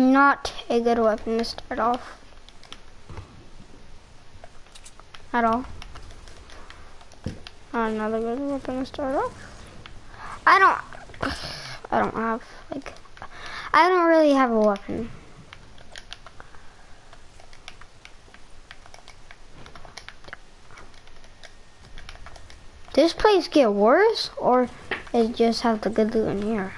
not a good weapon to start off. At all. Not another good weapon to start off. I don't, I don't have, like, I don't really have a weapon. this place get worse or it just have the good loot in here?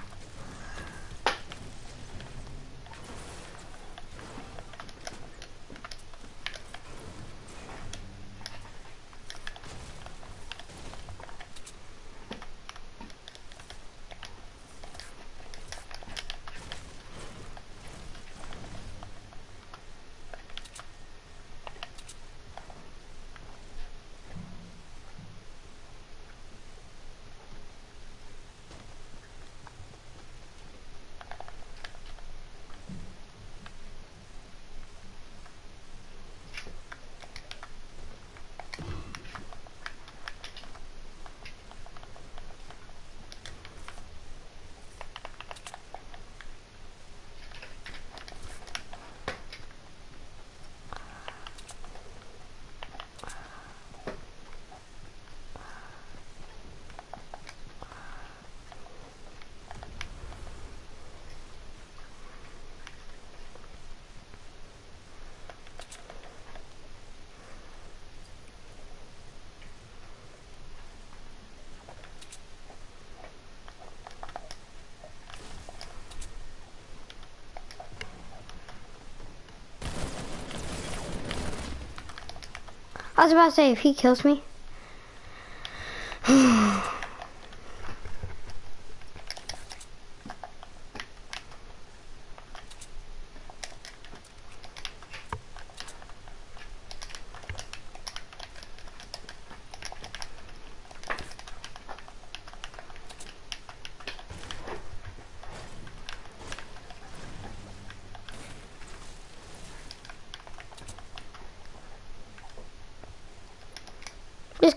I was about to say, if he kills me.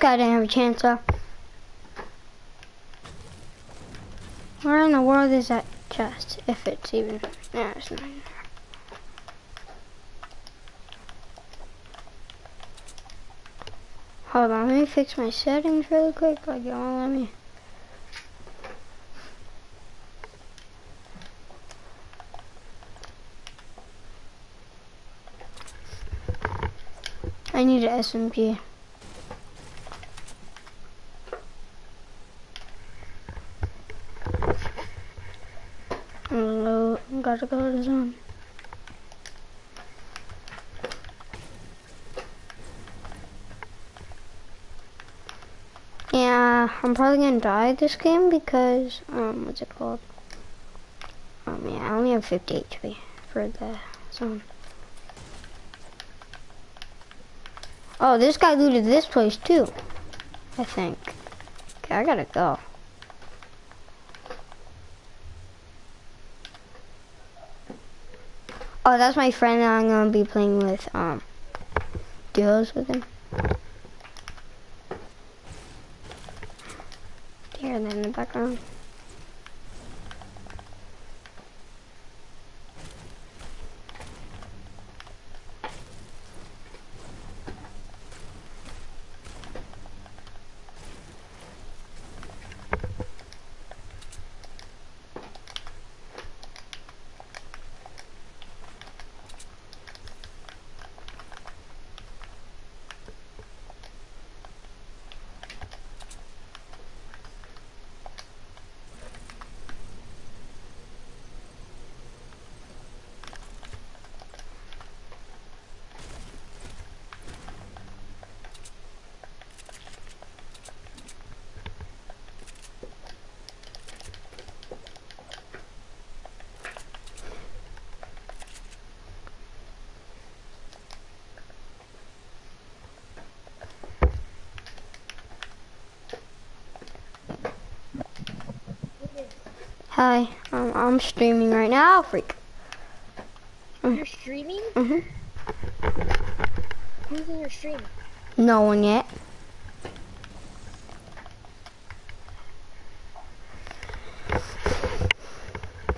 Guy didn't have a chance though. Where in the world is that chest? If it's even, no, it's not. Hold on, let me fix my settings really quick. Like, you won't let me. I need an SMG. The zone. Yeah, I'm probably gonna die this game because, um, what's it called? Um, yeah, I only have 50 HP for the zone. Oh, this guy looted this place too, I think. Okay, I gotta go. Oh, that's my friend that I'm gonna be playing with, um, duos with him. Here, then in the background. Hi, um, I'm streaming right now, freak. You're streaming? Mhm. Who's in your stream? No one yet.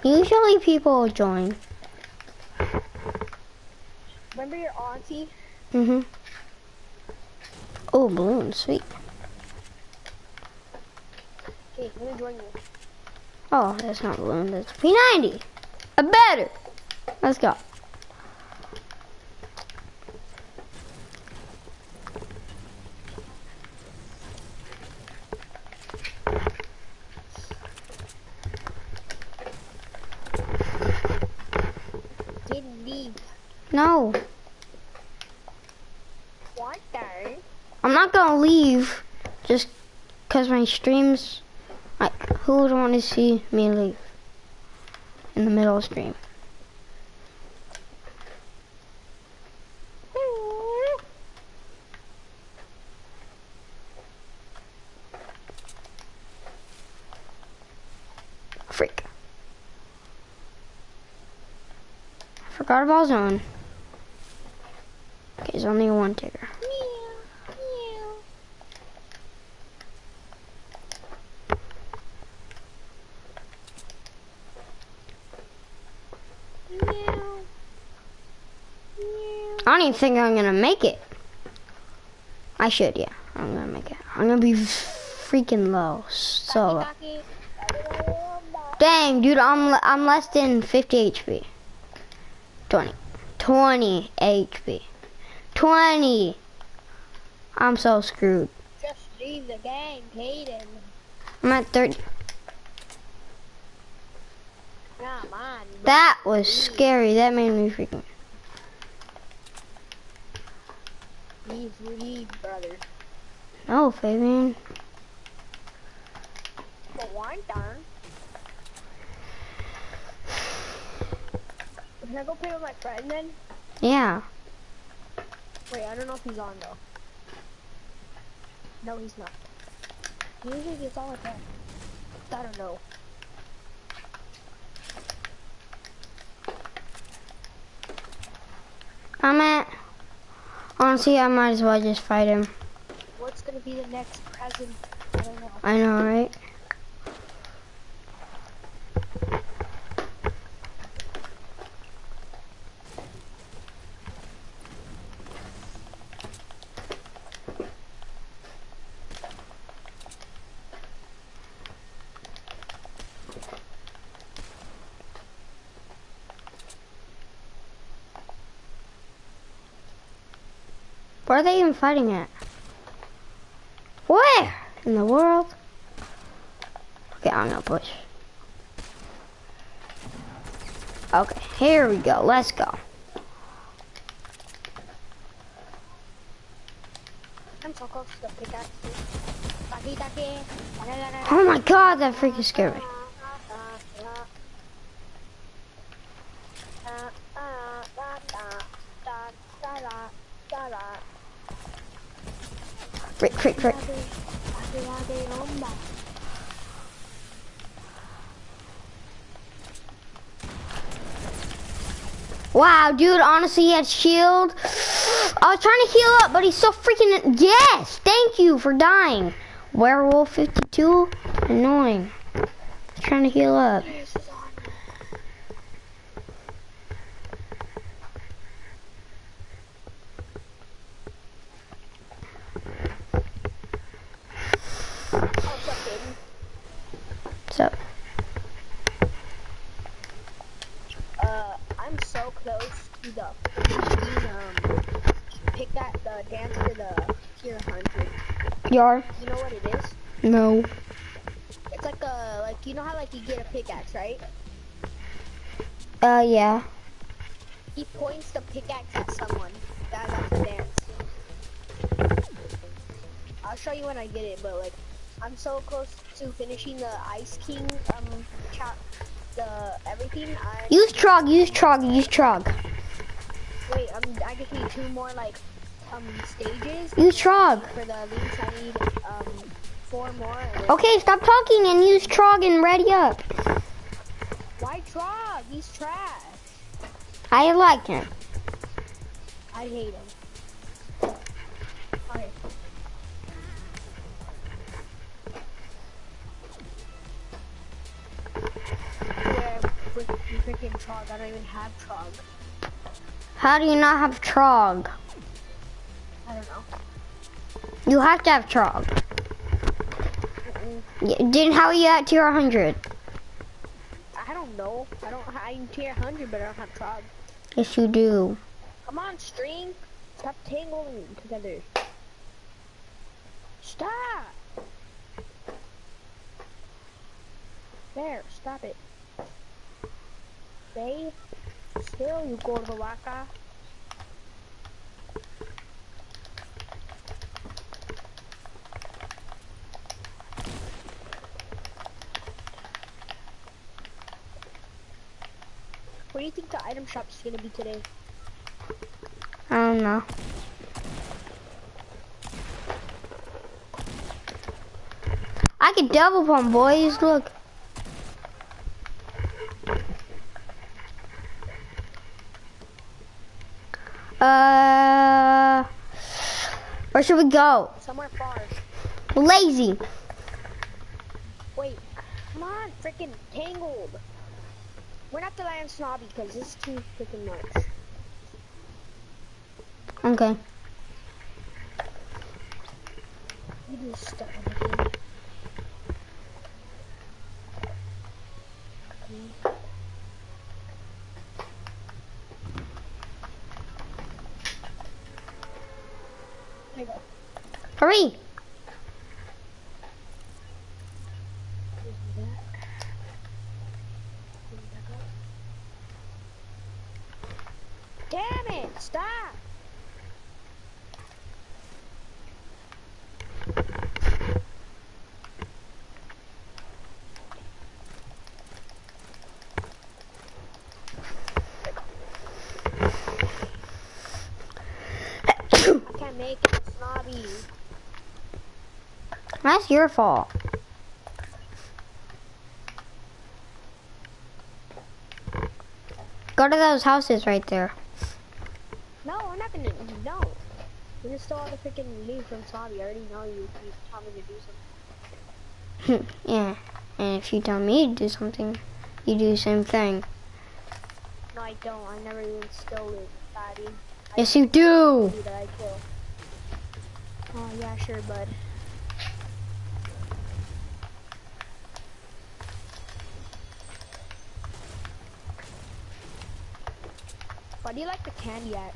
Usually people join. Remember your auntie? Mm-hmm. Oh, balloon, sweet. Okay, let me join you. Oh, that's not balloon, that's P90. A better. Let's go. Didn't leave. No, What the? I'm not gonna leave just because my streams, who would want to see me leave in the middle of stream? Freak. Forgot about zone. Okay, there's only one ticker. Don't even think I'm gonna make it. I should, yeah. I'm gonna make it. I'm gonna be freaking low, so low. Taki, taki. Dang, dude, I'm I'm less than 50 HP. 20, 20 HP, 20. I'm so screwed. Just leave the game, Caden. I'm at 30. Come on. That was scary. That made me freaking. Leave, leave, brother. No, Fabian. But one darn. Can I go play with my friend then? Yeah. Wait, I don't know if he's on though. No, he's not. He usually gets on with that. I don't know. I'm at. Honestly, I might as well just fight him. Gonna be the next? I don't know. I know, right? Where are they even fighting at? In the world? Okay, I'm gonna push. Okay, here we go. Let's go. Oh my god, that freaking scared me. Wow, dude, honestly, he had shield. I was trying to heal up, but he's so freaking... Yes, thank you for dying. Werewolf 52, annoying. Trying to heal up. So, Uh, I'm so close to the um, pick that the dance to the tier hundred. Yar? You know what it is? No. It's like a like you know how like you get a pickaxe, right? Uh, yeah. He points the pickaxe at someone. That, that's the dance. I'll show you when I get it, but like I'm so close to finishing the Ice King um cha the everything. I Use Trog, use Trog, use Trog. wait. I'm I just need two more like um stages. Use Trog. For the links, I need um four more. Okay, stop talking and use Trog and ready up. Why Trog? He's trash. I like him. I hate him. Have Trog. How do you not have Trog? I don't know. You have to have Trog. Y- Then how are you at tier 100? I don't know. I don't. I'm tier 100, but I don't have trog. Yes, you do. Come on, string. Stop tangling together. Stop. There. Stop it. Stay still, you gordo waka. What do you think the item shop is gonna be today? I don't know. I can double pump, boys. Look. Where should we go? Somewhere far. Lazy. Wait, come on, freaking tangled. We're not the land snobby because this is too freaking much. Okay. You do stuff everything. There you go. Hurry. Damn it! Stop! I can't make it, I'm snobby. That's your fault. Go to those houses right there. No, I'm not gonna. No. You just stole all the freaking leaves from Snobby. I already know you. You tell me to do something. yeah. And if you tell me to do something, you do the same thing. No, I don't. I never even stole it, Daddy. Yes, you do. That I kill. Oh yeah, sure, bud. Why do you like the candy axe?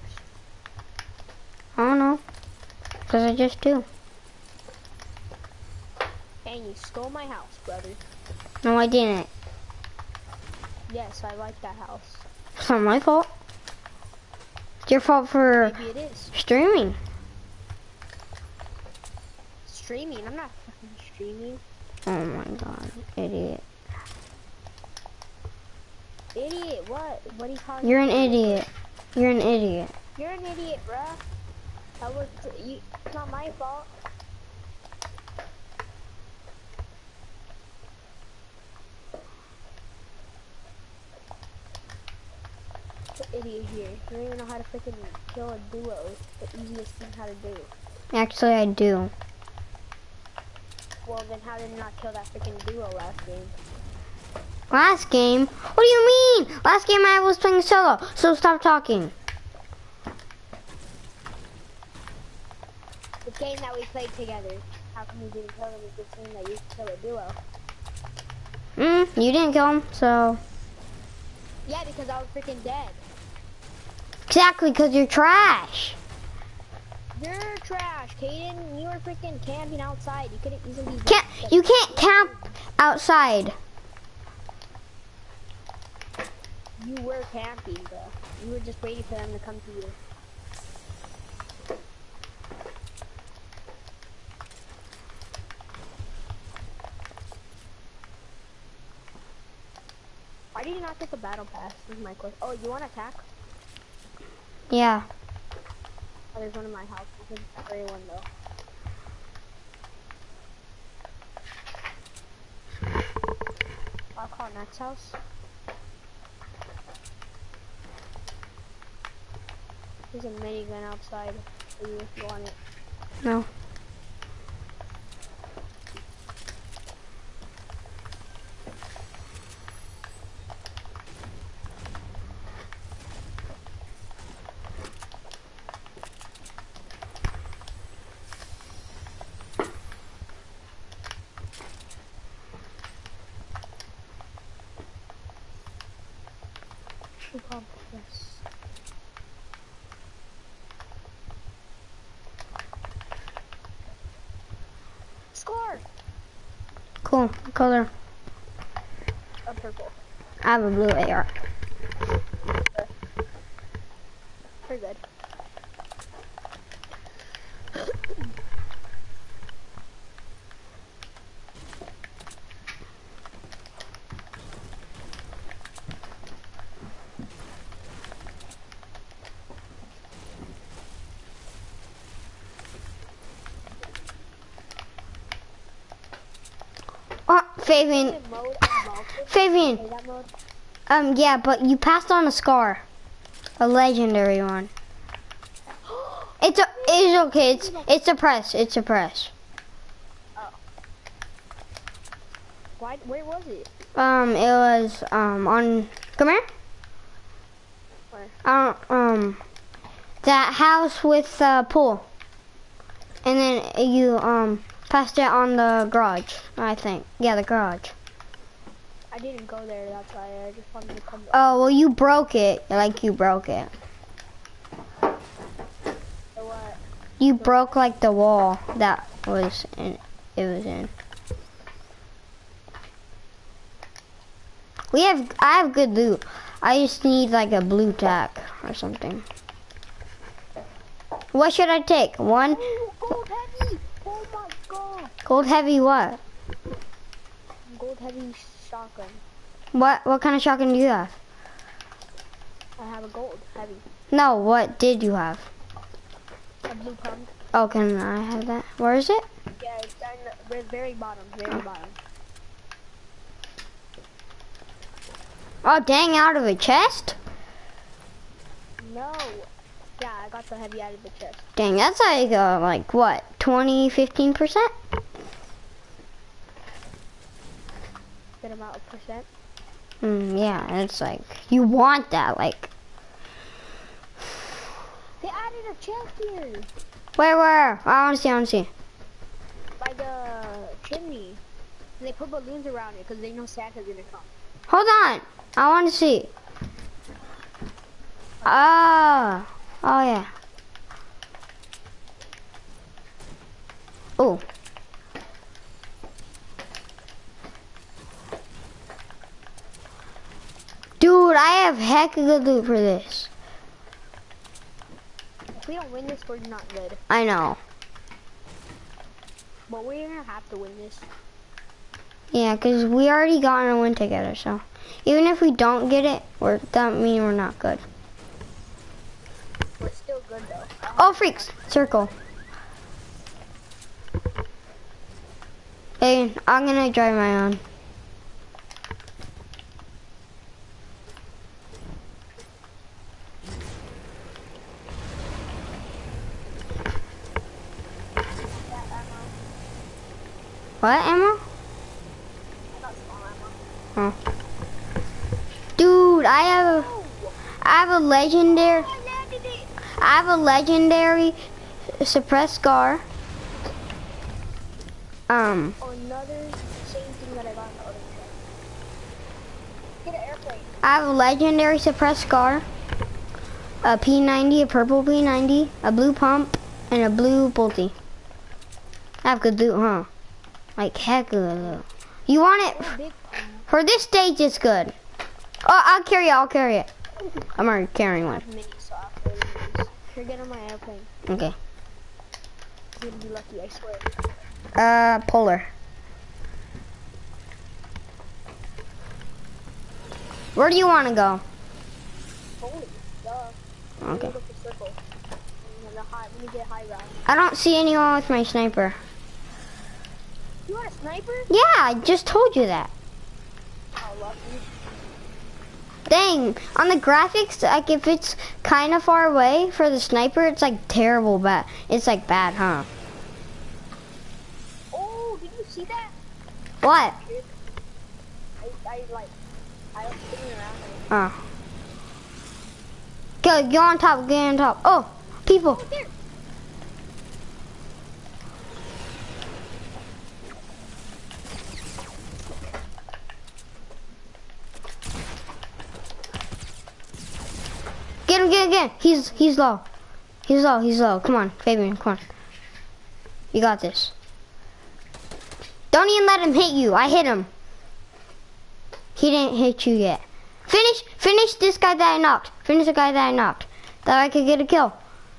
I don't know. Because I just do. And you stole my house, brother. No, I didn't. Yes, I like that house. It's not my fault. It's your fault for Maybe it is. streaming. Streaming. I'm not fucking streaming. Oh my god, idiot. Idiot. What? What do you call You're an idiot. You're an idiot. You're an idiot, bruh. That was you. It's not my fault. Idiot here. You don't even know how to freaking kill a duo. The easiest thing how to do. Actually, I do. Well, then how did you not kill that freaking duo last game? Last game? What do you mean? Last game I was playing solo, so stop talking. The game that we played together. How can you didn't kill him? It's just saying that you kill a duo. Mm, you didn't kill him, so. Yeah, because I was freaking dead. Exactly, because you're trash. You're trash, Caden. You were freaking camping outside. You could have easily. Can't, you can't camp outside. You were camping, bro. You were just waiting for them to come to you. Why did you not take a battle pass? This is my question. Oh, you want to attack? Yeah. Oh, there's one in my house. It's a gray one though. I'll call next house. There's a minigun outside for you if you want it. No. should. Color. A purple. I have a blue AR. Pretty good. Oh, Fabian. Is it mode unlocked? Fabian. Is that mode? Um, yeah, but you passed on a scar. A legendary one. It's a, it's okay. It's it's a press. It's a press. Why, where was it? Um, it was um on. Come here. Where? Uh, um, that house with the pool. And then you um passed it on the garage. I think. Yeah, the garage. I didn't go there, that's why I just wanted to come back. Oh well, you broke it. Like you broke it. You broke like the wall that was in. It was in. We have. I have good loot. I just need like a blue tack or something. What should I take? One oh, Ooh, gold heavy! Oh my god! Gold heavy. What? Gold heavy shotgun. What? What kind of shotgun do you have? I have a gold heavy. No. What did you have? A blue pump. Oh, can I have that? Where is it? Yeah, it's down the very- bottom, very Oh. bottom. Oh, dang! Out of a chest. No. Yeah, I got the heavy out of the chest. Dang, that's like uh, like what? 20, 15 percent? Good amount of percent. Mm, yeah, it's like you want that. Like They added a chest here where, where? I want to see. I want to see. by the chimney. And they put balloons around it because they know Santa's gonna come. Hold on. I want to see. Ah. Oh yeah. Oh. Dude, I have heck of good loot for this. If we don't win this, we're not good. I know. But we're gonna have to win this. Yeah, because we already got a win together, so even if we don't get it, we're that mean we're not good. We're still good though. Oh, freaks! Circle. Hey, I'm gonna drive my own. What ammo? Oh. Dude, I have a, I have a legendary. I! Have a legendary suppressed scar. Um. I have a legendary suppressed scar, a P90, a purple P90, a blue pump, and a blue bolty. I have good loot, huh? Like heck of good loot. You want it for this stage? It's good. Oh, I'll carry it. I'll carry it. I'm already carrying one. have mini, so I'll play with. Here, get on my airplane. Okay. You're gonna be lucky, I swear. Uh, polar. Where do you want to go? Holy. Okay. Let me go for circle. And then the high, let me get high ground. I don't see anyone with my sniper. You want a sniper? Yeah, I just told you that. Oh. Dang, on the graphics, like if it's kind of far away for the sniper, it's like terrible bad. It's like bad, huh? Oh, did you see that? What? I, I like, I was around. Oh. Go, go on top, get on top. Oh, people. Oh, again. He's he's low. He's low. He's low. Come on, Fabian. Come on. You got this. Don't even let him hit you. I hit him. He didn't hit you yet. Finish, finish this guy that I knocked. Finish the guy that I knocked. That I could get a kill.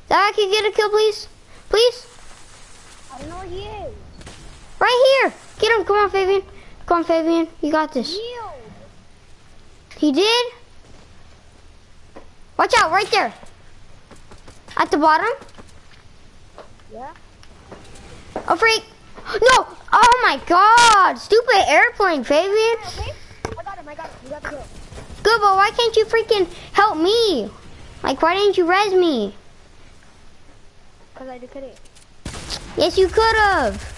That I could get a kill, please. Please. I don't know where he is. Right here. Get him. Come on, Fabian. Come on, Fabian. You got this. Yield. He did? Watch out, right there. At the bottom. Yeah. Oh, freak. No. Oh, my God. Stupid airplane, Fabian. I got him. I got him. You got the kill. Good, but why can't you freaking help me? Like, why didn't you res me? Cause I couldn't. Yes, you could have.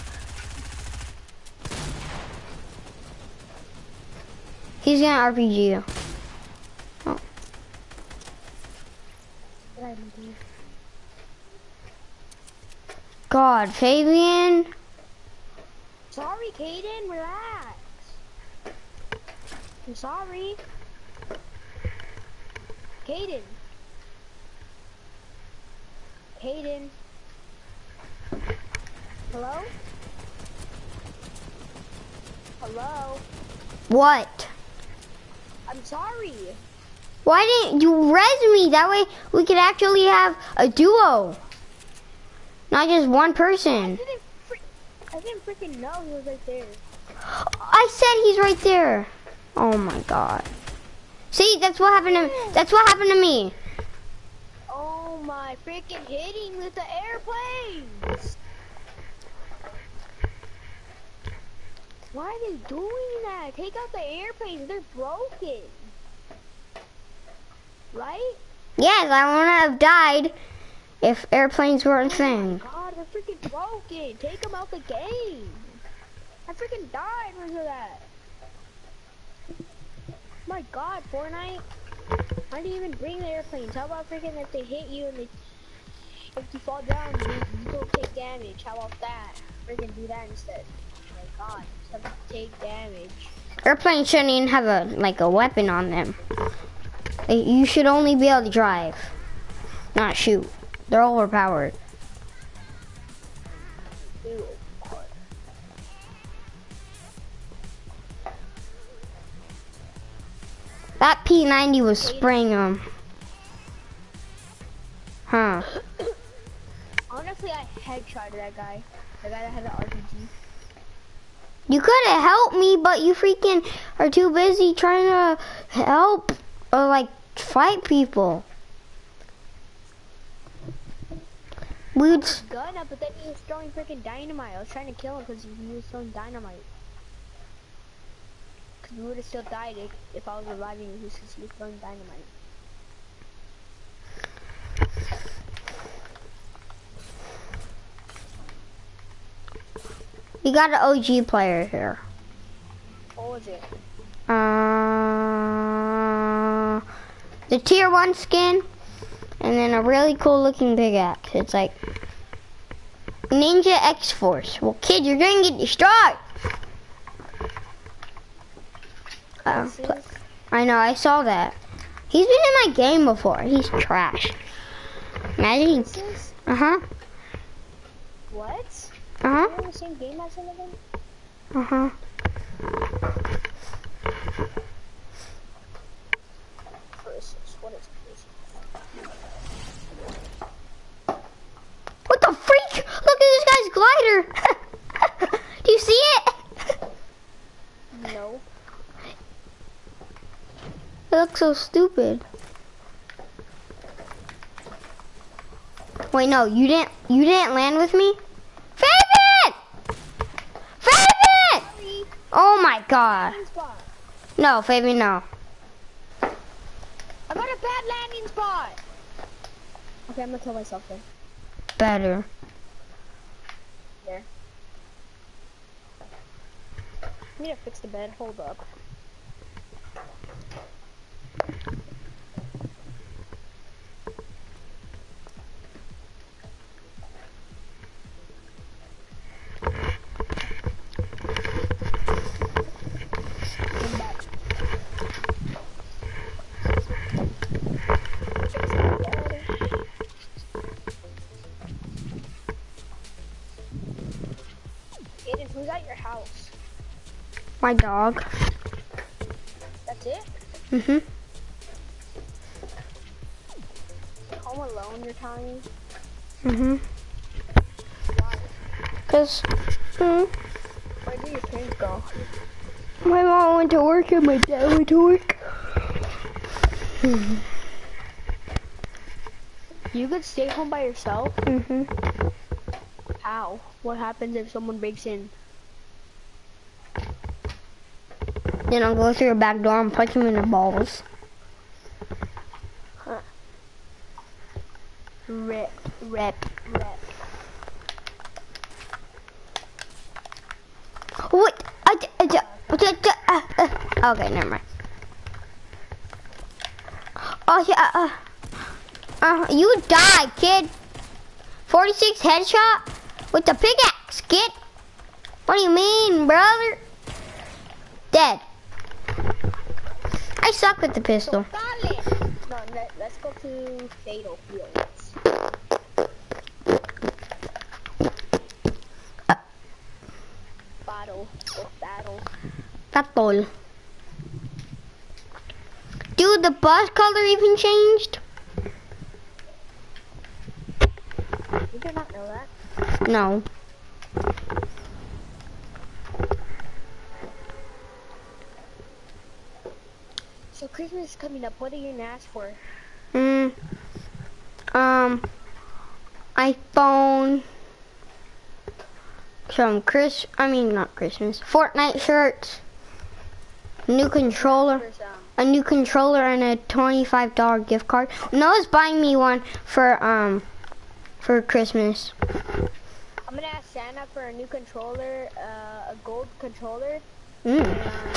He's gonna RPG you. What I do? God, Fabian. Sorry, Caden. Relax. I'm sorry. Caden. Caden. Hello? Hello? What? I'm sorry. Why didn't you res me? That way we could actually have a duo. Not just one I person. I didn't freaking know he was right there. I said he's right there. Oh my god. See, that's what happened to that's what happened to me. Oh my freaking hitting with the airplanes! Why are they doing that? Take out the airplanes, they're broken. Right? Yes, I wouldn't have died if airplanes weren't a thing. God, they're freaking broken. Take them out the game. I freaking died because of that. My God, Fortnite. Why do you even bring the airplanes? How about freaking if they hit you and they, if you fall down, you, you don't take damage. How about that? Freaking do that instead. My God, instead take damage. Airplanes shouldn't even have a like a weapon on them. You should only be able to drive, not shoot. They're overpowered. That P90 was spraying them. Huh. Honestly, I headshotted that guy. The guy that had the RPG. You could have helped me, but you freaking are too busy trying to help or like fight people. We would, gun up, but then he was throwing freaking dynamite. I was trying to kill him because he was throwing dynamite. Because we would have still died if, if I was reviving him because he was throwing dynamite. you got an OG player here. What was it? Uh, the tier one skin, and then a really cool looking pickaxe. It's like Ninja X Force. Well, kid, you're gonna get destroyed. Uh, This I know, I saw that. He's been in my game before. He's trash. Imagine. Uh huh. what? Uh huh. You're in the same game as him again? Uh huh. Versus, what is this? What the freak? Look at this guy's glider. Do you see it? No. It looks so stupid. Wait, no, you didn't. You didn't land with me. Fabian! Fabian! Sorry. Oh my God! No, Fabian, no. I got a bad landing spot. Okay, I'm gonna kill myself then. Better. There. I need to fix the bed. Hold up. At your house? My dog. That's it? Mm-hmm. Home alone, you're telling me? Mm-hmm. Why? Cause, mm, Where do your parents go? my mom went to work and my dad went to work. You could stay home by yourself? Mm-hmm. How? What happens if someone breaks in? Then I'll go through a back door and punch him in the balls. Rip, rip, rip. What? I, I, I, uh, uh, okay, never mind. Oh yeah. Uh, uh, you died, kid. 46 headshot with the pickaxe, kid. What do you mean, brother? Dead. I suck with the pistol. Dale! No, let, let's go to Fatal Fields. Battle. Battle. Battle. Dude, the bus color even changed? You did not know that? No. Christmas is coming up. What are you gonna ask for? Mm. Um. iPhone. Some Chris. I mean, not Christmas. Fortnite shirts. New controller. A new controller and a twenty-five dollar gift card. Noah's buying me one for um for Christmas. I'm gonna ask Santa for a new controller, uh, a gold controller. Mm.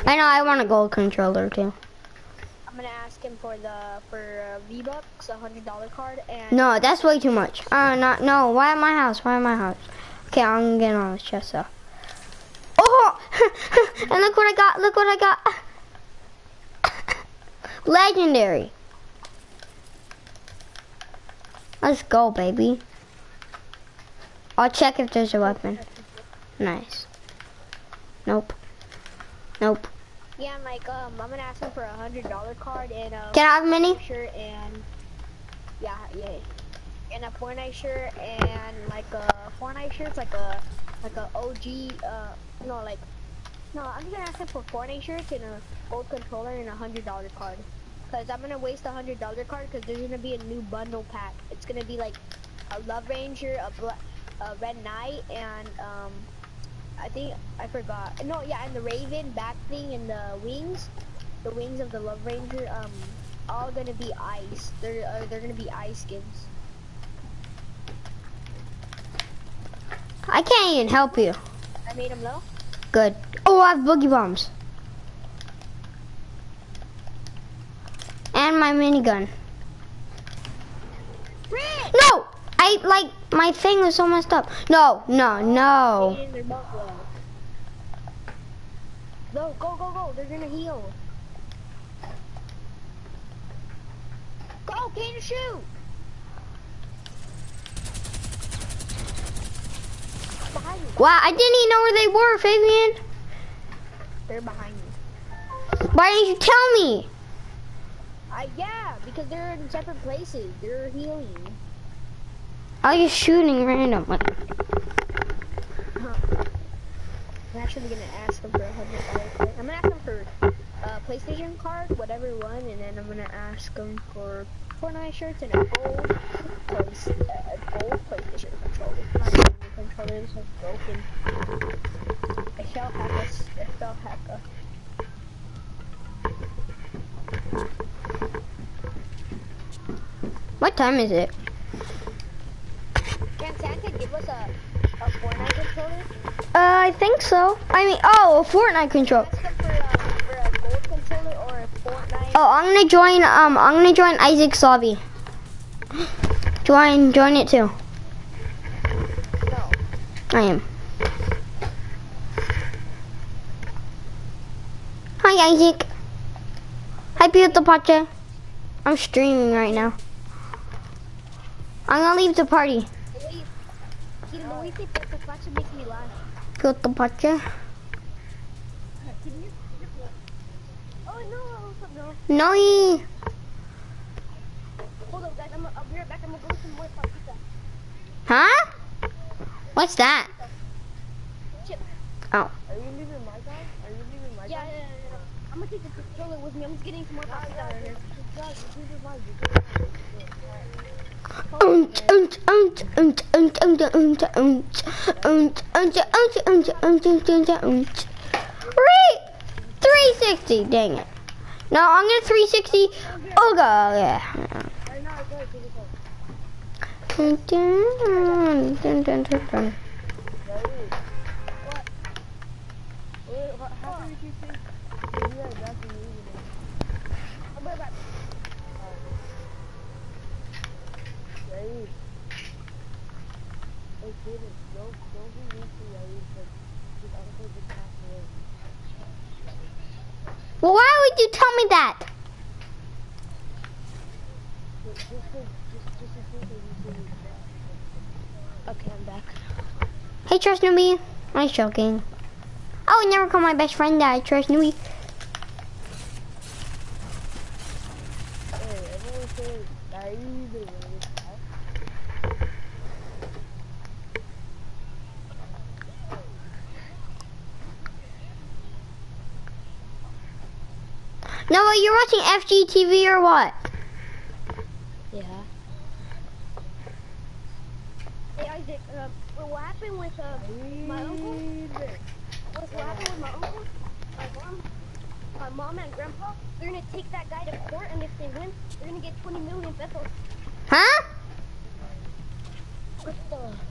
I know. I want a gold controller too. I'm gonna ask him for the for uh, V Bucks, a hundred dollar card, and No, that's way too much. Uh, not no. Why at my house? Why at my house? Okay, I'm getting on this chest though. Oh, and look what I got. Look what I got. Legendary. Let's go, baby. I'll check if there's a weapon. Nice. Nope. Nope. Yeah, like um, I'm gonna ask him for a hundred dollar card and a Can I have a mini? shirt and yeah, yeah, and a Fortnite shirt and like a Fortnite shirt, like a like a OG uh no like no I'm just gonna ask him for Fortnite shirts and a gold controller and a hundred dollar card. Cause I'm gonna waste a hundred dollar card because there's gonna be a new bundle pack. It's gonna be like a Love Ranger, a a Red Knight, and um, I think I forgot. No, yeah, and the Raven back thing and the wings, the wings of the Love Ranger, um, all gonna be ice. They're uh, they're gonna be ice skins. I can't even help you. I made them low. Good. Oh, I have boogie bombs. And my minigun. No! I, like, my thing was so messed up. No, no, no. Made in their both low. Go, go, go, go. They're gonna heal. Go, shoot! Behind you. Wow, I didn't even know where they were, Fabian. They're behind you. Why didn't you tell me? I yeah, because they're in separate places. They're healing. I was just shooting randomly. I'm actually gonna ask them for a hundred dollars. I'm gonna ask them for a PlayStation card, whatever one, and then I'm gonna ask them for Fortnite shirts and a gold place, uh, a gold PlayStation controller. My controller is broken. I shall hack us. I shall hack us. What time is it? Can Santa give us a a Fortnite controller? Uh, I think so. I mean, oh, a Fortnite control. Oh, I'm gonna join. Um, I'm gonna join Isaac's lobby. Join, join it too. No. I am. Hi, Isaac. Hi, beautiful Pacha. I'm streaming right now. I'm gonna leave the party. Leave. Keaton, the way you say Puerto Pacha makes me laugh. Puerto Pacha. Can you? Oh no, what's up, no? No, he. Hold up, guys. I'm, I'll be right back. I'm gonna go some more papita. Huh? What's that? Chip. Oh. Are you leaving my guy? Are you leaving my Yeah, guy? yeah, yeah, yeah. I'm gonna take the controller with me. I'm just getting some more papita Three sixty, dang it. No, I'm gonna three sixty. Oh god, yeah. What? What? How did you see? Yeah, that's Well, why would you tell me that? Okay, I'm back. Hey, Trust Newbie. I'm joking. Oh, I would never call my best friend that. Trust Newbie. No, but you're watching FGTeeV or what? Yeah. Hey Isaac, uh, what happened with uh, my uncle? What, what happened with my uncle? My mom, my mom and grandpa. They're gonna take that guy to court, and if they win, they're gonna get 20 million pesos. Huh? What the?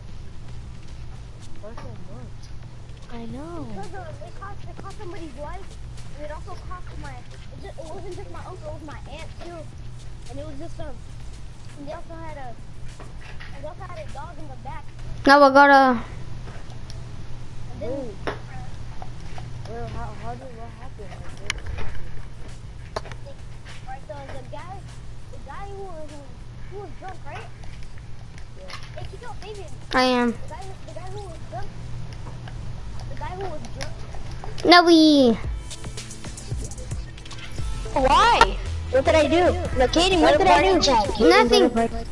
I know. Because uh, it cost it cost somebody's life, and it also cost my. It, just, it wasn't just my uncle, it was my aunt too, and it was just um. And they also had a. And they also had a dog in the back. No, we gotta. And then. Well, how, how did what happened? Right, the, the guy, the guy who was who was drunk, right? Yeah. Hey, Kiko, Fabian, I am. the guy, the guy who was drunk, the guy who was drunk. No, we. Why? What did I do? No, Kaden, what, did I do? Nothing.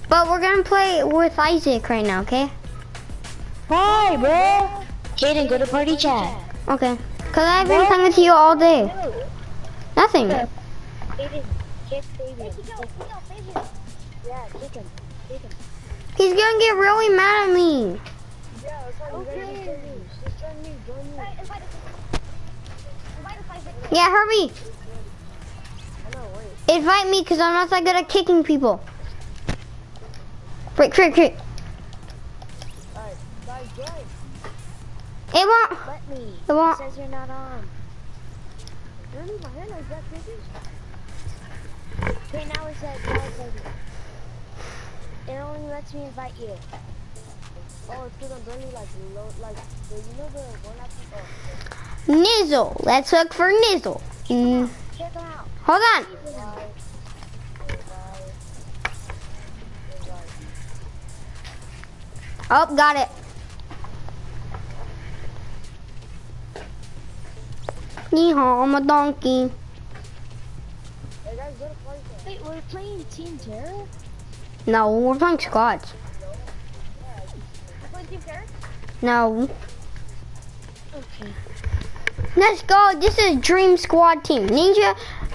But we're gonna play with Isaac right now, okay? Why, bro? Kaden, go to party chat. Okay. Cause I've been playing with you all day. Nothing. He's gonna get really mad at me. Yeah, hurry. I. Invite me because I'm not that good at kicking people. Alright, guys, join. It won't. Let me. It won't. says you're not on. Really, my hand is that crazy? Okay, now it says, now it says it only lets me invite you. Oh, it's because I'm barely like low, like, the, you know the one after, oh, Nizzle. Let's look for Nizzle. Mm, Check them out. Hold on. Oh, got it. Yeehaw, I'm a donkey. Hey guys, go to party. Wait, we're playing Team Terror? No, we're playing squads. We're playing No. Okay. Let's go. This is Dream Squad team. Ninja,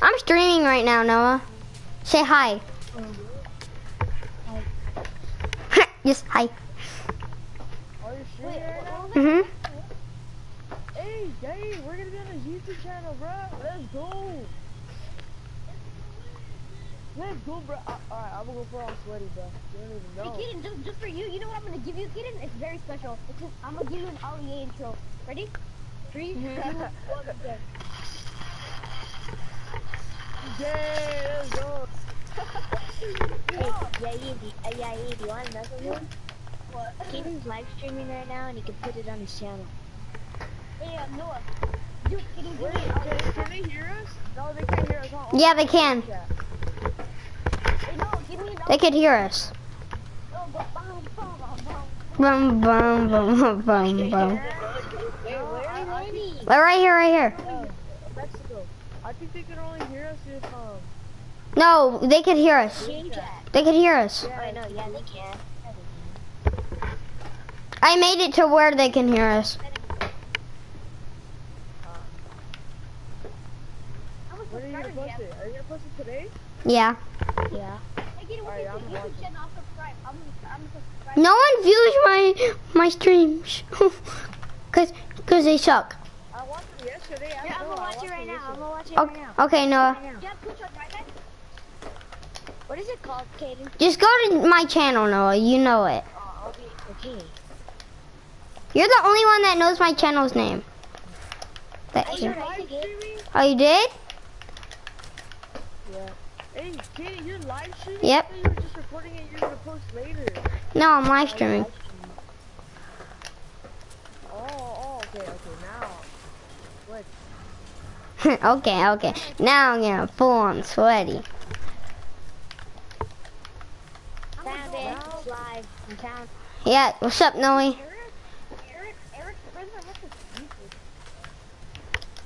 I'm streaming right now, Noah. Say hi. yes, hi. Are you sure? Wait, what, Mm-hmm. Hey, Dave, we're gonna be on a YouTube channel, bro. Let's go. Let's go, bro. Uh, Alright, I'm gonna go for all sweaty, bro. You don't even Hey, know. Kaden, just, just for you, you know what I'm gonna give you, Kaden? It's very special. It's just, I'm gonna give you an REA intro. Ready? Three, two, one, go. Yeah, let's go. Hey, Yair, uh, Yair, do you want to know something? What? Kaden's live streaming right now, and he can put it on his channel. Hey, uh, Noah. Dude, Kaden, give Wait, me can, REA. can they hear us? No, they can't hear us. Huh? Yeah, they can. Hey, Noah, give me They could hear us. Bum, bum, bum, bum, bum. Bum bum bum bum bum. Wait, where are they? They're right here, right here. Think they can only hear us if, um, No, they could hear us. They could hear us. I know, yeah, they can. I made it to where they can hear us. When are you gonna subscribers do you post it? Are you gonna post it today? Yeah. Yeah. Hey, Kaden, what's Alright, your I'm YouTube watching. channel? I'll subscribe. I'm, I'm subscribe. No one views my my streams. cause cause they suck. I watched it yesterday. I Yeah, I'm gonna watch it right now. I'm gonna watch it right Okay, now. okay Noah. Right now. Do you have Twitch on right guys? What is it called, Kaden? Just go to my channel, Noah. You know it. Oh, I'll okay. You're the only one that knows my channel's name. That you- sure Live I did. streaming? oh, you did? Yeah. Hey, Katie, you're live streaming? Yep. You were just recording it. You're gonna post later. No, I'm live streaming. Oh, oh, okay, okay. Okay, okay. Now I'm getting full on sweaty. Found it. Live in town. Yeah, what's up, Noe? Eric, Eric, Eric, friends are with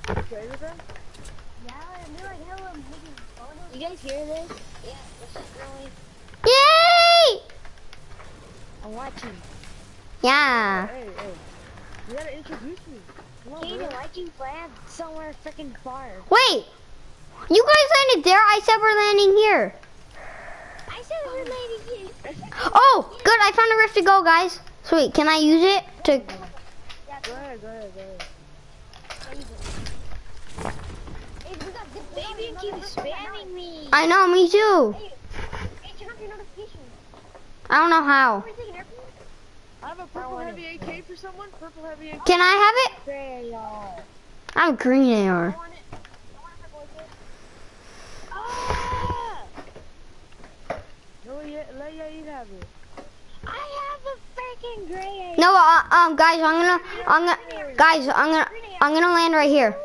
us. Okay, with them? Yeah, and they're like hella making photos. You guys hear this? Yeah, this is really. Yay! I'm watching. Yeah. Hey, hey. You gotta introduce me. Come on, bro. Kaden, why'd you land somewhere freaking far? Wait. You guys landed there. I said we're landing here. I said we're landing here. Oh, good. I found a rift to go, guys. Sweet. Can I use it to? Go ahead, go ahead, go ahead. Hey, we got this. Baby keeps spamming me. I know. Me too. Hey, hey, turn off your notifications. I don't know how. Are we taking airplane? I have a purple heavy AK for someone. Purple heavy AK. Can I have it? Great, y'all. I have green I AR. I want it for boys. Ah! No, yeah, let Yair have it. I have a freaking gray. No, uh, um, guys, I'm gonna, I'm gonna, guys, I'm gonna, I'm gonna land right here.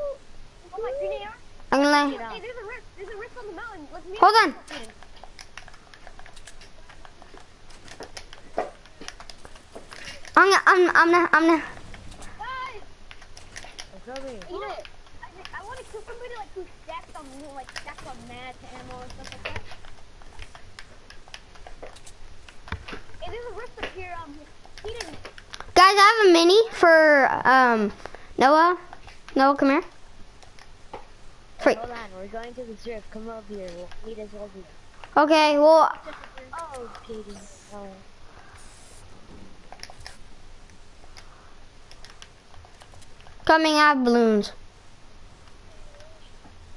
Oh my green AR. I'm gonna land. Hey, there's a rift. There's a rift on the mountain. Hold on. I'm gonna, I'm, I'm gonna, I'm gonna. Guys, I'm coming. you know, I, I want to kill somebody like who's stacked on, like stacked on mad ammo and stuff like that. Hey, there's a rift up here. Um, he didn't. Guys, I have a mini for um Noah. Noah, come here. Free. Hold on, we're going to this rift. Come up here. We'll meet us over. Okay, well, Oh, Kaden. Oh. Coming out balloons.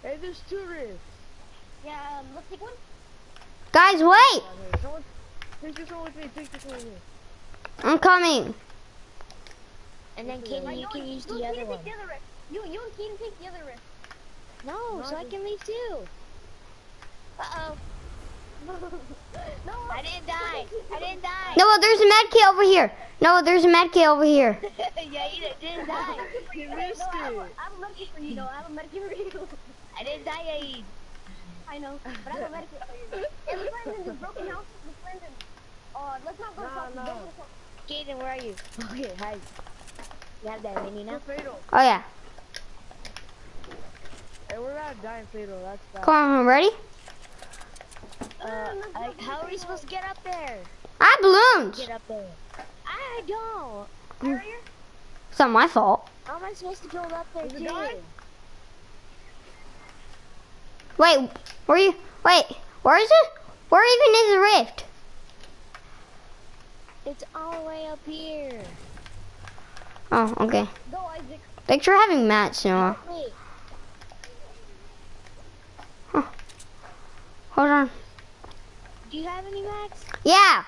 Hey, there's two rifts. Yeah, um, let's take one. Guys, wait! down here. Someone, take this one with me. Take this one with me. I'm coming. And then Kaden, you can use the other one. Take the other. You, you and Keaton take the other rift. No, so I can leave too. Uh oh. no, I didn't die. I didn't die. Noah, there's a med kit over here. Noah, there's a med kit over here. yeah, you didn't die. You no, missed I have, a. I have a for you, though. I have a medkit for you. I didn't die, Yaid. I know, but I have a medkit for you. Hey, let's land in this broken house. Let's land in. Uh, let's not go No, south. no. Don't go south. Kaden, where are you? Okay, hi. You have that mini now? Fatal. Oh yeah. Hey, we're not dying fatal. That's bad. Come on, ready? Uh, I, how are we supposed to get up there? I have balloons. Get up there. I don't. Mm. Right here? It's not my fault. How am I supposed to build up there it too? Wait, where you? Wait, where is it? Where even is the rift? It's all the way up here. Oh, okay. Go, Isaac. Thanks for having mats, Noah. Wait, Hold on. Do you have any mats? Yeah.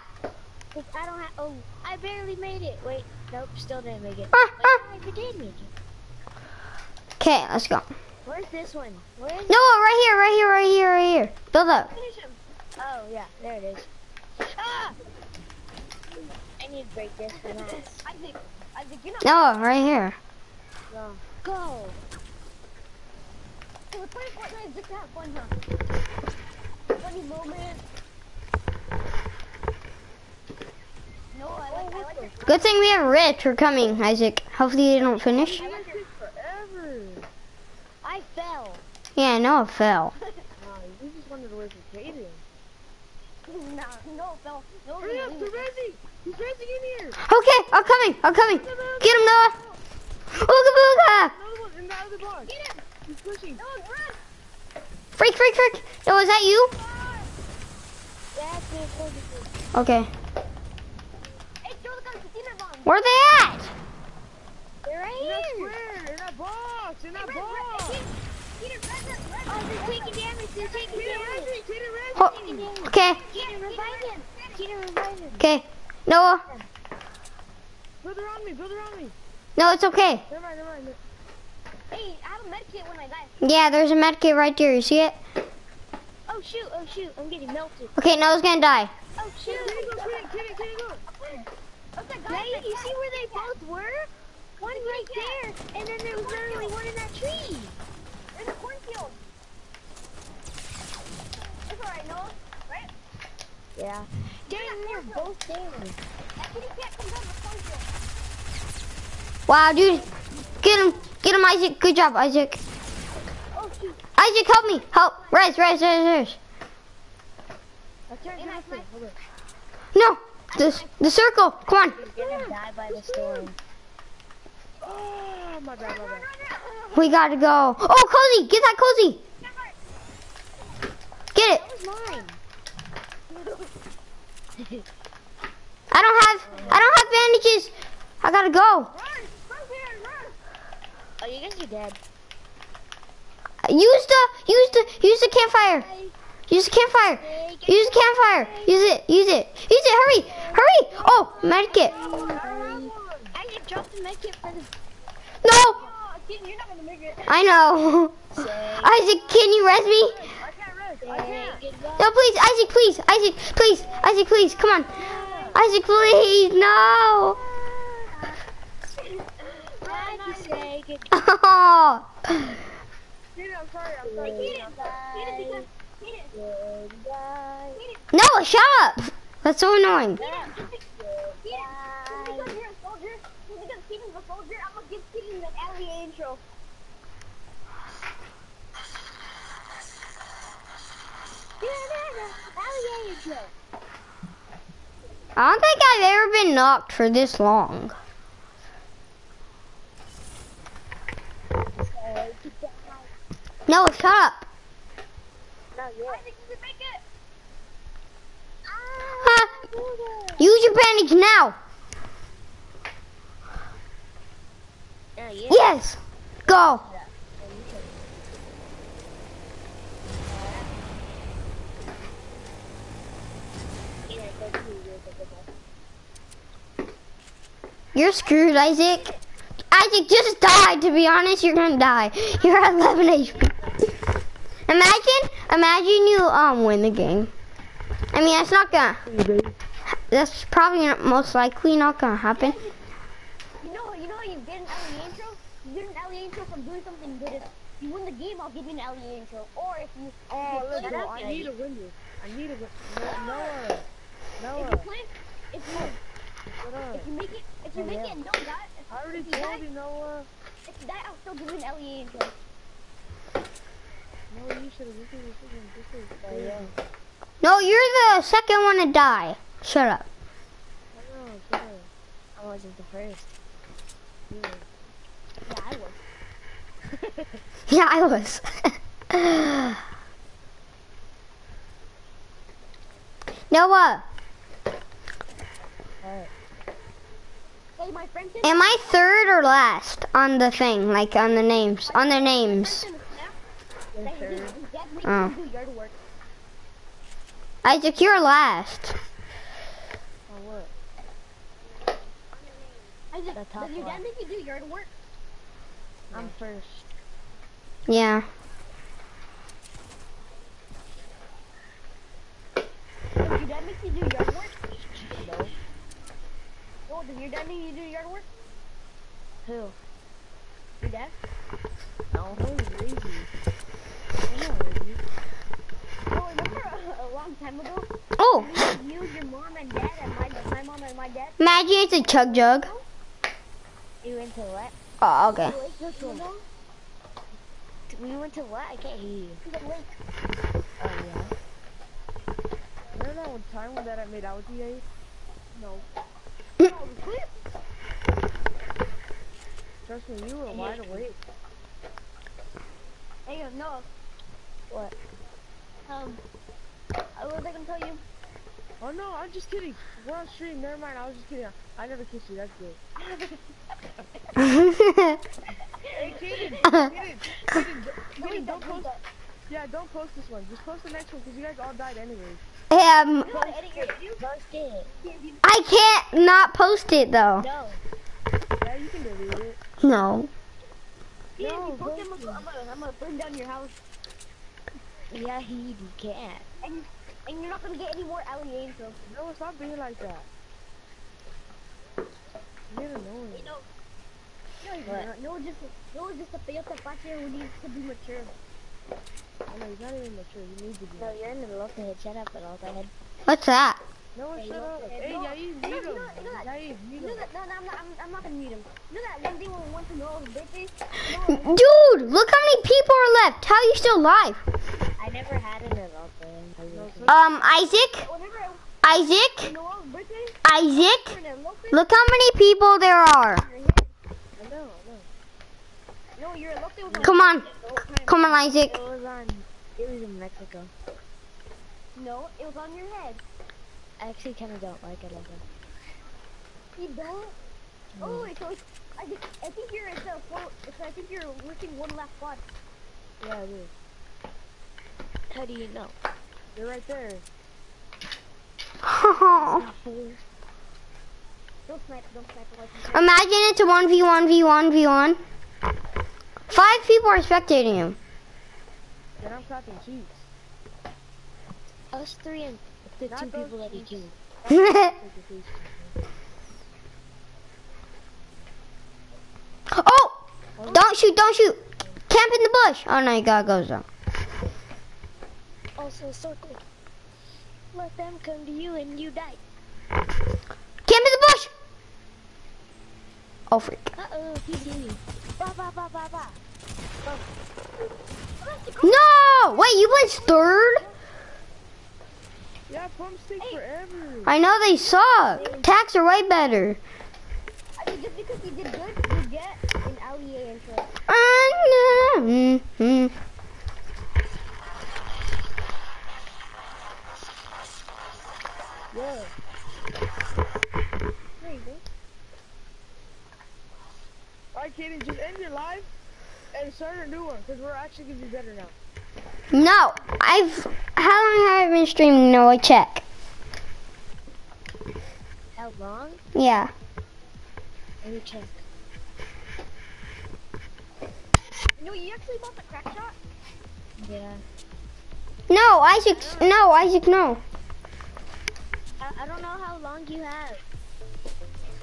'Cause I don't have. Oh, I barely made it. Wait, nope, still didn't make it. Ah, Wait, ah. I did make it. Okay, let's go. Where's this one? Where is No, right here, right here, right here, right here. Build up. Finish him. Oh yeah, there it is. Ah! I need to break this for mats. Isaac, Isaac, you're not. No, right here. Go. So we're playing Fortnite just to have fun, huh? Funny moment. No, I like, I like your Good thing we have Rich We're coming, Isaac. Hopefully they don't finish. You guys took forever. I fell. Yeah, I know it fell. Nah, oh, you just wanted to wait for Kaden. Nah, no, no, no. Hurry up, no, they're racing. He's racing in here. Okay, I'm coming, I'm coming. Get him, Noah. Ooga booga. Another one in the other box. Get him! He's pushing. No, run! Freak, freak, freak. No, is that you? That's it. Okay. Hey, throw the concertina bomb! Where are they at? They're right In that here. square, in that box, in that Red, red, box. Peter, Peter, red, red, red, Oh, red, they're red, taking damage. They're taking Kaden damage. racing, Kaden racing. Ho- Taking damage. okay, Keita, revive him. Keita, revive him. okay. Noah. Build around me, build around me. No, it's okay. Never mind, never mind. Hey, I have a med kit when I die. Yeah, there's a med kit right there. You see it? Oh shoot, oh shoot, I'm getting melted. Okay, Noah's gonna die. Oh shoot. Kaden, go, Kaden, Kaden, Kaden, go. What's that guy? You see where they both were? One right there, and then there was literally one in that tree. There's a cornfield. It's alright, Noah. Right? Yeah. Dang, they're both there. That kitty cat comes out of the cornfield. Wow, dude. Get him. Get him, Isaac. Good job, Isaac. Oh, shoot. Isaac, help me. Help. Res, res, res, res. I can't Hey, get nice, up there. nice. Hold on. No. The, circle. Come on. He's gonna die by the storm. Oh, my bad, my bad. We gotta go. Oh, cozy. Get that cozy. Get it. That was mine. I don't have, I don't have bandages. I gotta go. Run! Run, Peter, run! Oh, you guys are dead. Use the, use the, use the campfire. Use the campfire. Use the campfire. Use it. Use it. Use it. Hurry. Hurry. Oh, medkit. I the medkit for the No. I know. Isaac, can you res me? No, please, Isaac, please, Isaac, please, Isaac, please, come on. Isaac, please, no. Oh. Kaden, I'm sorry, I'm sorry. Peter, because, Goodbye. No, shut up. That's so annoying. Peter, just be- Peter, just because you're a soldier, just because Peter's a soldier, I'm gonna give Peter that alley intro. Alligator intro. I don't think I've ever been knocked for this long. No, shut up. Not yet. Isaac, you can make it. Huh? Use your bandage now. Yes. Yeah, go, go. You're screwed, Isaac. Isaac, just die. To be honest, you're gonna die. You're at 11 HP. Imagine, imagine you um win the game. I mean, that's not gonna. That's probably not, most likely not gonna happen. You know, you know how you get an alley intro? You get an alley intro from doing something good. If you win the game, I'll give you an alley intro. Or if you, Oh, let's go. I need to win this. I need to win. No, Noah. if you Noah. play, if you, if you make it, if you Oh, make yeah. it and don't die, if, I already if you told die, you, Noah. if you die, I'll still give you an alley intro. Noah, you should have listened to this. This is Oh, yeah. No, you're the second one to die. Shut up. I know. I wasn't the first. Yeah. I was. Yeah, I was. Noah, Hey, my friend am I third or last on the thing? Like on the names? On the names? That his, his Oh. Isaac, you're last. On what? Isaac, The top does your dad make you do yard work? I'm first. Yeah. Does your dad make you do yard work? No. Oh, no, does your dad make you do yard work? Who? Your dad? No, he's lazy. I'm not lazy. No, remember a, a long time ago? Oh, You, your mom and dad, and my, my mom and my dad. imagine it's a chug jug. Oh, You went to what? Oh, okay. The lake, This you one. know? We went to what? I can't hear you. The lake. Oh yeah. Remember that one time when that I made out with you guys? No. No. Trust me, you were wide awake. Hey, no. What? Um, I was I gonna tell you? Oh no, I'm just kidding. We're on stream. Never mind. I was just kidding. I never kissed you. That's good. Hey, Kaden. Kaden. Kaden. No, Kaden, don't don't post. that. Yeah, don't post this one. Just post the next one because you guys all died anyways. um, You know how to edit your video? Post it. I can't not post it though. No. Yeah, you can delete it. No. Yeah, No, you post them, post I'm gonna, I'm gonna, burn down your house. Yeah, he you can't. And, and you're not gonna get any more LEA info. No, stop being like that. You're annoying. You know, no, he's What? not. No, just, no, just a failed player who needs to be mature. I know he's not even mature. He needs to be. No, you're in the middle of the head. Shut up, adult head. What's that? No Hey, shut no, up. hey, Hey, no. Yair, You mute know- you him. know- you know that- Yair, You mute know him. that? No, no, I'm not. I'm, I'm not gonna mute him. You know that one day when we went to Noah's birthday? Noah, Dude, look how many people are left. How are you still alive? I never had an adult head. No, Um, Isaac? Isaac? went to Noah's birthday, Isaac? we're in a local Look how many people there are. I know, I know. No, you're local. Come on. Come on, Isaac. It was on. In Mexico. No, it was on your head. I actually kind of don't like it. Like You don't? Oh, wait, so it's, I think I think you're at the four, it's, I think you're lifting one left quad. Yeah, I do. How do you know? They're right there. Don't snipe, don't snipe Imagine it's a 1v1 v1 v1. Five people are spectating him. Then I'm clapping cheeks. Us three and the Not two those people that he killed. Take your face. oh! Don't shoot, don't shoot. Camp in the bush. Oh no, you gotta go zone. Also, circle. Let them come to you and you die. Camp in the bush! Oh freak. Uh oh, he's healing. Ba ba ba ba ba. No! Wait, you placed third? Yeah, pump stick forever. I know they suck. Tax are way better. I mean, just because you did good, you get an LEA intro. Mm-hmm. Yeah. Alright, Kaden, just end your live and start a new one because we're actually gonna be better now. No, I've. How long have I been streaming? No, I check. How long? Yeah. Let me check. No, you actually bought the crack shot? Yeah. No, Isaac. No, Isaac. No. I, I don't know how long you have.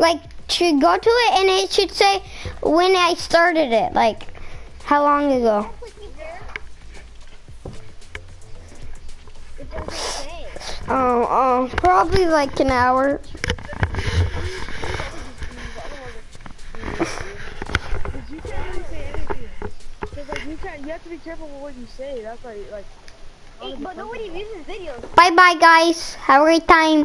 Like, should go to it and it should say when I started it. Like, how long ago? Click me there. It doesn't say. Oh, oh, probably like an hour. You can't really say anything. Because like you can't, you have to be careful with what you say. That's why like. Hey, but nobody views his videos. Bye bye, guys. Have a great time.